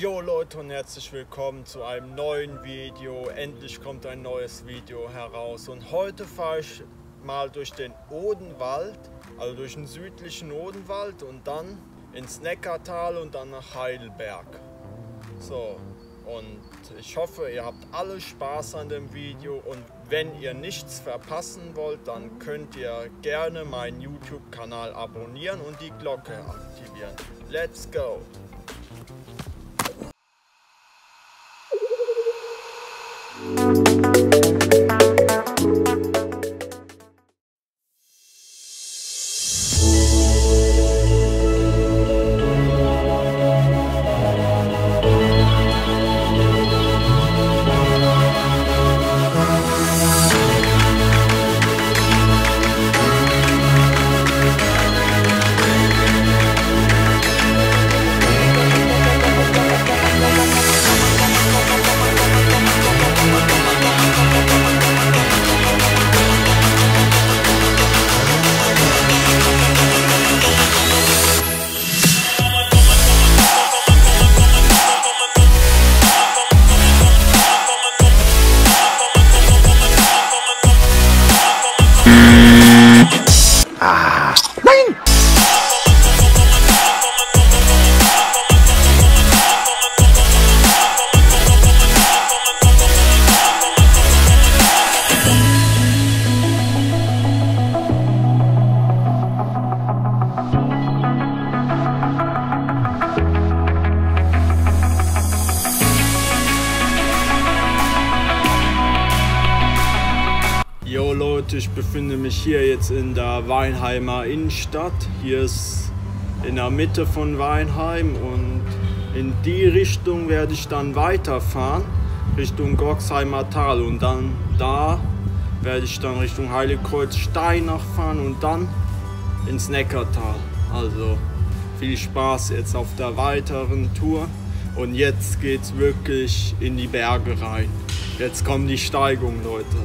Jo Leute und herzlich willkommen zu einem neuen Video. Endlich kommt ein neues Video heraus und heute fahre ich mal durch den Odenwald, also durch den südlichen Odenwald und dann ins Neckartal und dann nach Heidelberg. So, und ich hoffe, ihr habt alle Spaß an dem Video und wenn ihr nichts verpassen wollt, dann könnt ihr gerne meinen YouTube-Kanal abonnieren und die Glocke aktivieren. Let's go! Leute, ich befinde mich hier jetzt in der Weinheimer Innenstadt. Hier ist in der Mitte von Weinheim und in die Richtung werde ich dann weiterfahren, Richtung Goxheimer Tal und dann da werde ich dann Richtung Heiligkreuz Steinach fahren und dann ins Neckartal. Also viel Spaß jetzt auf der weiteren Tour und jetzt geht's wirklich in die Berge rein. Jetzt kommen die Steigungen, Leute.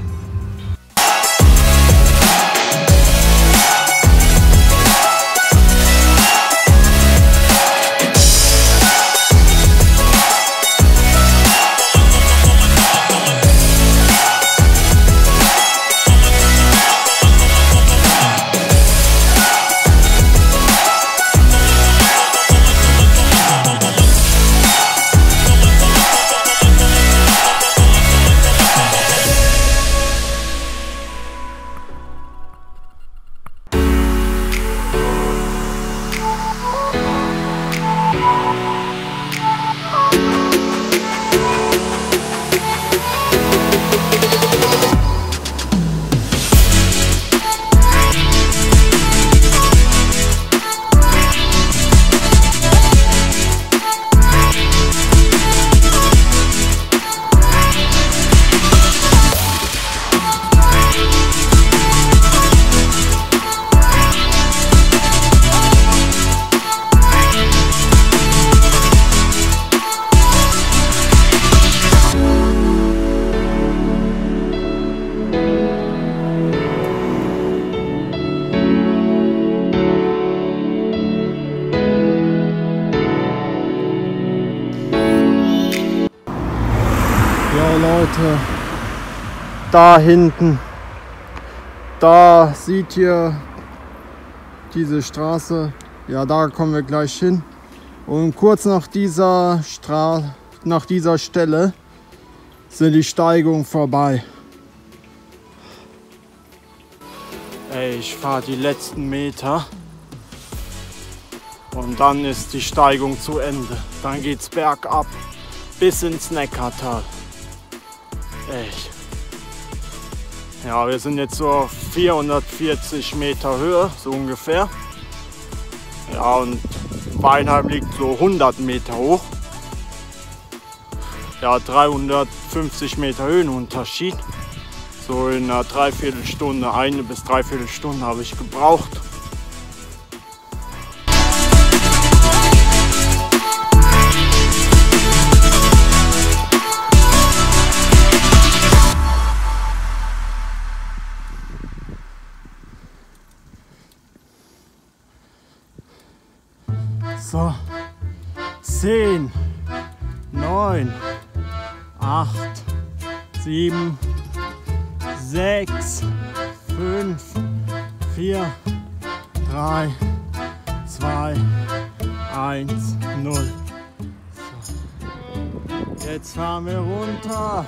Leute, da hinten, da seht ihr diese Straße. Ja, da kommen wir gleich hin. Und kurz nach dieser Stra nach dieser Stelle sind die Steigungen vorbei. Ey, ich fahre die letzten Meter und dann ist die Steigung zu Ende. Dann geht's bergab bis ins Neckartal. Echt. Ja, wir sind jetzt so auf 440 Meter Höhe, so ungefähr. Ja, und Weinheim liegt so 100 Meter hoch. Ja, 350 Meter Höhenunterschied. So in einer Dreiviertelstunde, eine bis dreiviertel Stunde habe ich gebraucht. 10, neun, acht, sieben, sechs, fünf, vier, drei, zwei, eins, null. So. Jetzt fahren wir runter.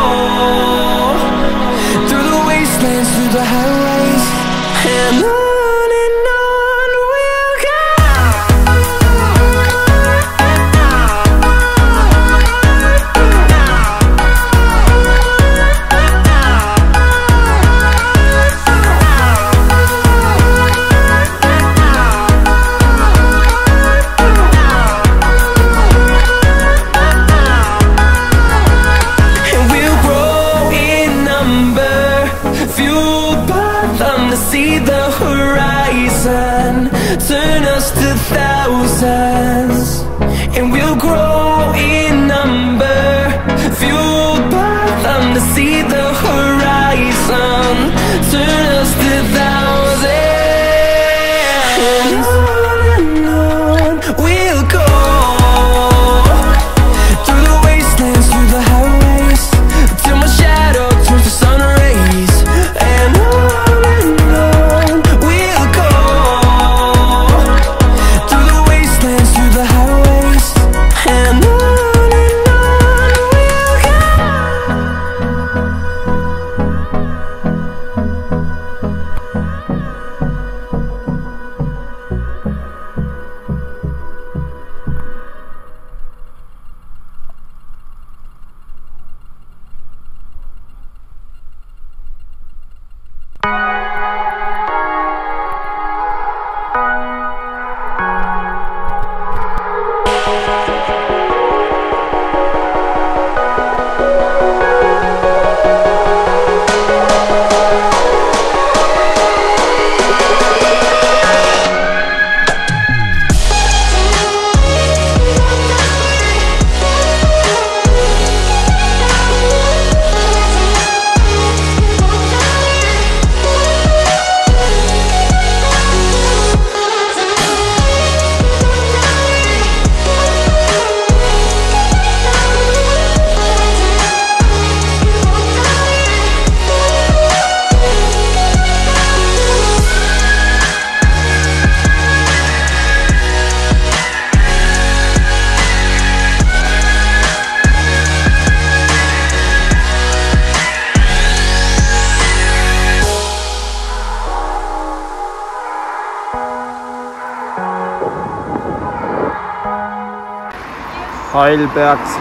Heilberg 22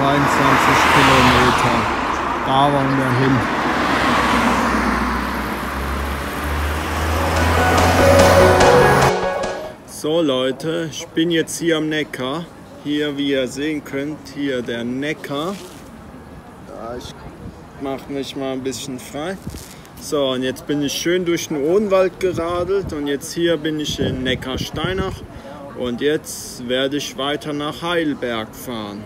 Kilometer. Da wollen wir hin. So Leute, ich bin jetzt hier am Neckar. Hier, wie ihr sehen könnt, hier der Neckar. Ich mache mich mal ein bisschen frei. So, und jetzt bin ich schön durch den Odenwald geradelt und jetzt hier bin ich in Neckarsteinach und jetzt werde ich weiter nach Heidelberg fahren.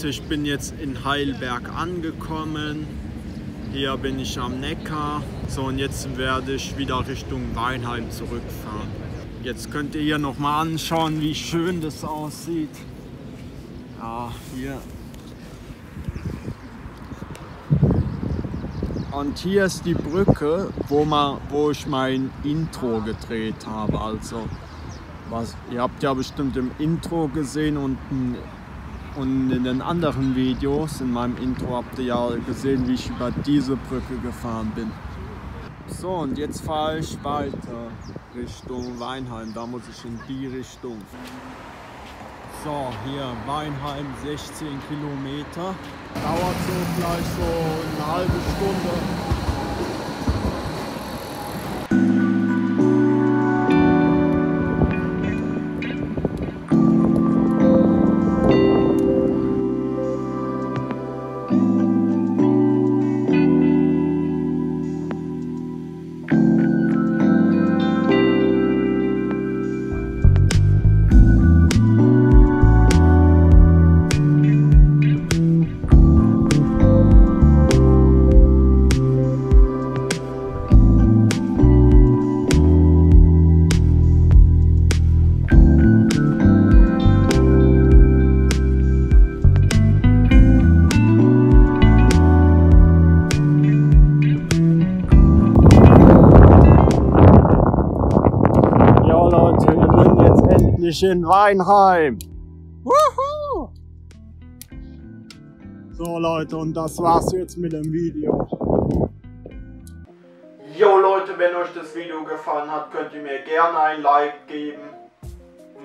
Leute, ich bin jetzt in Heilberg angekommen. Hier bin ich am Neckar. So und jetzt werde ich wieder Richtung Weinheim zurückfahren. Jetzt könnt ihr hier noch mal anschauen, wie schön das aussieht. Ja, hier. Und hier ist die Brücke, wo, man, wo ich mein Intro gedreht habe. Also, was, ihr habt ja bestimmt im Intro gesehen und ein und in den anderen Videos, in meinem Intro, habt ihr ja gesehen, wie ich über diese Brücke gefahren bin. So, und jetzt fahre ich weiter Richtung Weinheim. Da muss ich in die Richtung. So, hier Weinheim, 16 Kilometer. Dauert so gleich so eine halbe Stunde. Endlich in Weinheim. So Leute, und das war's jetzt mit dem Video. Jo Leute, wenn euch das Video gefallen hat, könnt ihr mir gerne ein Like geben,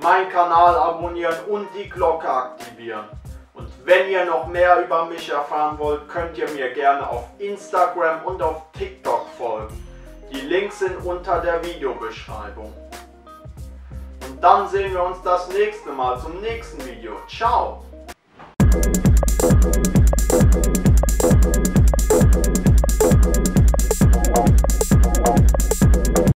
meinen Kanal abonnieren und die Glocke aktivieren. Und wenn ihr noch mehr über mich erfahren wollt, könnt ihr mir gerne auf Instagram und auf TikTok folgen. Die Links sind unter der Videobeschreibung. Und dann sehen wir uns das nächste Mal zum nächsten Video. Ciao!